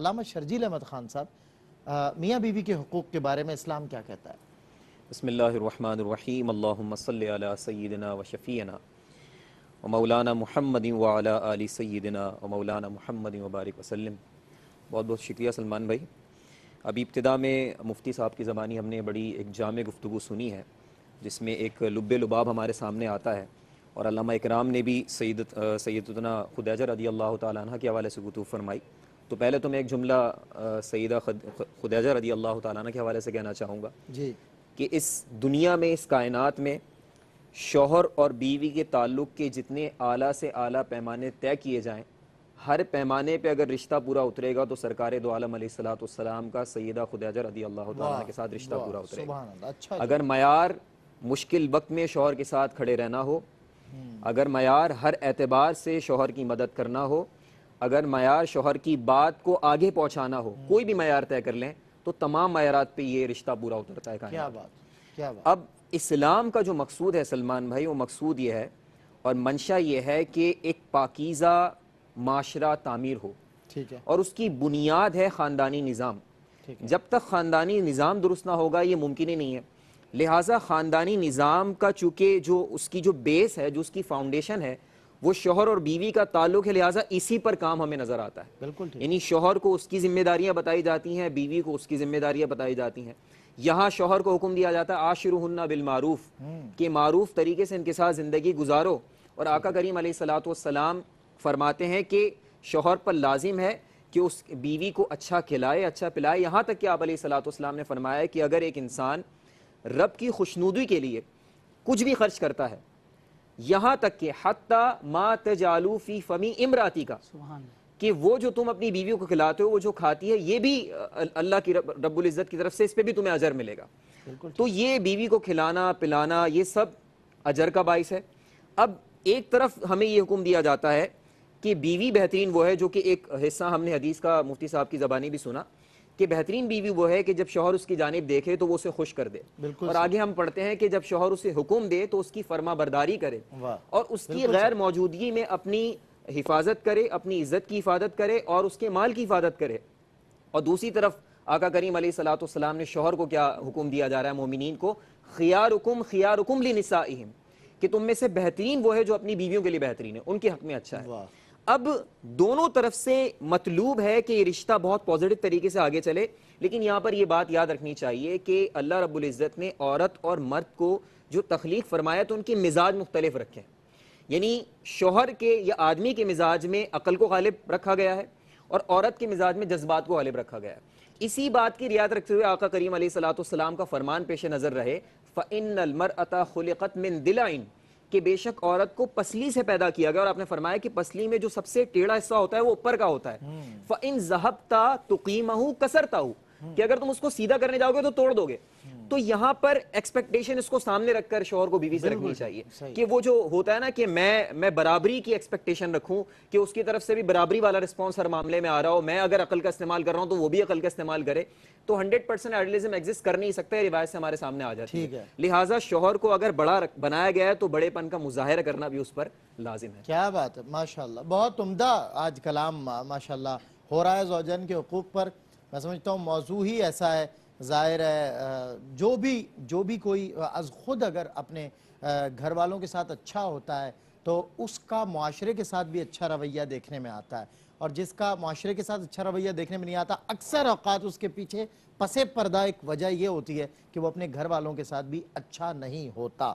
علامہ شرجیل احمد خان صاحب میاں بیوی کے حقوق کے بارے میں اسلام کیا کہتا ہے؟ بسم اللہ الرحمن الرحیم، اللہم صلی علی سیدنا و شفیعنا و مولانا محمد و علی آل سیدنا و مولانا محمد و بارک وسلم۔ بہت بہت شکریہ سلمان بھائی۔ ابھی ابتدا میں مفتی صاحب کی زبانی ہم نے بڑی ایک جامع گفتگو سنی ہے، جس میں ایک لب لباب ہمارے سامنے آتا ہے۔ اور علامہ اکرام نے بھی سید سیدنا خدیجہ رضی اللہ تعالیٰ عنہ کے حوالے سے گفتگو فرمائی۔ تو پہلے تو میں ایک جملہ سیدہ خدیجہ رضی اللہ تعالیٰ عنہ کے حوالے سے کہنا چاہوں گا جی۔ کہ اس دنیا میں اس کائنات میں شوہر اور بیوی کے تعلق کے جتنے اعلیٰ سے اعلیٰ پیمانے طے کیے جائیں ہر پیمانے پہ اگر رشتہ پورا اترے گا تو سرکار دو عالم علیہ السلاۃ والسلام کا سیدہ خدیجہ رضی اللہ تعالیٰ کے ساتھ رشتہ پورا اترے گا۔ اچھا اگر معیار مشکل وقت میں شوہر کے ساتھ کھڑے رہنا ہو اگر معیار ہر اعتبار سے شوہر کی مدد کرنا ہو اگر معیار شوہر کی بات کو آگے پہنچانا ہو کوئی بھی معیار طے کر لیں تو تمام معیارات پہ یہ رشتہ پورا اترتا ہے کیا بات کیا بات۔ اب اسلام کا جو مقصود ہے سلمان بھائی وہ مقصود یہ ہے اور منشا یہ ہے کہ ایک پاکیزہ معاشرہ تعمیر ہو۔ ٹھیک ہے۔ اور اس کی بنیاد ہے خاندانی نظام۔ جب تک خاندانی نظام درست نہ ہوگا یہ ممکن ہی نہیں ہے۔ لہٰذا خاندانی نظام کا چونکہ جو اس کی جو بیس ہے جو اس کی فاؤنڈیشن ہے وہ شوہر اور بیوی کا تعلق ہے لہٰذا اسی پر کام ہمیں نظر آتا ہے۔ بالکل یعنی شوہر کو اس کی ذمہ داریاں بتائی جاتی ہیں بیوی کو اس کی ذمہ داریاں بتائی جاتی ہیں۔ یہاں شوہر کو حکم دیا جاتا ہے آشرہن بالمعروف کہ معروف طریقے سے ان کے ساتھ زندگی گزارو۔ اور آقا کریم علیہ الصلوۃ والسلام فرماتے ہیں کہ شوہر پر لازم ہے کہ اس بیوی کو اچھا کھلائے اچھا پلائے۔ یہاں تک کہ آپ علیہ الصلوۃ والسلام نے فرمایا ہے کہ اگر ایک انسان رب کی خوشنودی کے لیے کچھ بھی خرچ کرتا ہے یہاں تک کہ حتی ما تجالو فی فمی امراتی کا کہ وہ جو تم اپنی بیویوں کو کھلاتے ہو وہ جو کھاتی ہے یہ بھی اللہ کی رب العزت کی طرف سے اس پہ بھی تمہیں اجر ملے گا۔ تو یہ بیوی کو کھلانا پلانا یہ سب اجر کا باعث ہے۔ اب ایک طرف ہمیں یہ حکم دیا جاتا ہے کہ بیوی بہترین وہ ہے جو کہ ایک حصہ ہم نے حدیث کا مفتی صاحب کی زبانی بھی سنا۔ کہ بہترین بیوی وہ ہے کہ جب شوہر اس کی جانب دیکھے تو وہ اسے خوش کر دے۔ اور آگے ہم پڑھتے ہیں کہ جب شوہر اسے حکم دے تو اس کی فرما برداری کرے۔ اور اس کی غیر موجودگی میں اپنی حفاظت کرے اپنی عزت کی حفاظت کرے اور اس کے مال کی حفاظت کرے۔ اور دوسری طرف آقا کریم علیہ صلاۃ والسلام نے شوہر کو کیا حکم دیا جا رہا ہے مومنین کو؟ خیارکم خیارکم لنسائہم کہ تم میں سے بہترین وہ ہے جو اپنی بیویوں کے لیے بہترین ہے ان کے حق میں اچھا ہے۔ اب دونوں طرف سے مطلوب ہے کہ یہ رشتہ بہت پازیٹو طریقے سے آگے چلے، لیکن یہاں پر یہ بات یاد رکھنی چاہیے کہ اللہ رب العزت نے عورت اور مرد کو جو تخلیق فرمایا تو ان کے مزاج مختلف رکھے۔ ہیں یعنی شوہر کے یا آدمی کے مزاج میں عقل کو غالب رکھا گیا ہے اور عورت کے مزاج میں جذبات کو غالب رکھا گیا ہے۔ اسی بات کی رعایت رکھتے ہوئے آقا کریم علیہ صلاۃ والسلام کا فرمان پیش نظر رہے، فَإِنَّ الْمَرْأَةَ خُلِقَتْ مِن دِلَعٍ کہ بے شک عورت کو پسلی سے پیدا کیا گیا اور آپ نے فرمایا کہ پسلی میں جو سب سے ٹیڑھا حصہ ہوتا ہے وہ اوپر کا ہوتا ہے۔ فَإِن ذَهَبْتَ تُقِيمَهُ كَسَرْتَهُ۔ کہ اگر تم اس کو سیدھا کرنے جاؤ گے تو توڑ دو گے۔ تو یہاں پر ایکسپیکٹیشن اس کو سامنے رکھ کر شوہر کو بیوی سے رکھنی چاہیے۔ کہ وہ جو ہوتا ہے نا کہ میں میں برابری کی ایکسپیکٹیشن رکھوں کہ اس کی طرف سے بھی برابری والا رسپانس ہر معاملے میں آ رہا ہو۔ میں اگر عقل کا استعمال کر رہا ہوں تو وہ بھی عقل کا استعمال کرے۔ تو ہنڈریڈ پرسینٹ ایڈلزم ایگزسٹ کر نہیں سکتا ہے روایت سے ہمارے سامنے آ جاتی ہے۔ لہٰذا شوہر کو اگر بڑا بنایا گیا ہے تو بڑے پن کا مظاہرہ کرنا بھی اس پر لازم ہے۔ کیا بات ہے ماشاءاللہ۔ بہت عمدہ آج کلام ماشاءاللہ ہو رہا ہے زوجین کے حقوق پر۔ میں سمجھتا ہوں موضوع ہی ایسا ہے ظاہر ہے جو بھی جو بھی کوئی، از خود اگر اپنے گھر والوں کے ساتھ اچھا ہوتا ہے، تو اس کا معاشرے کے ساتھ بھی اچھا رویہ دیکھنے میں آتا ہے۔ اور جس کا معاشرے کے ساتھ اچھا رویہ دیکھنے میں نہیں آتا، اکثر اوقات اس کے پیچھے پس پردہ ایک وجہ یہ ہوتی ہے کہ وہ اپنے گھر والوں کے ساتھ بھی اچھا نہیں ہوتا۔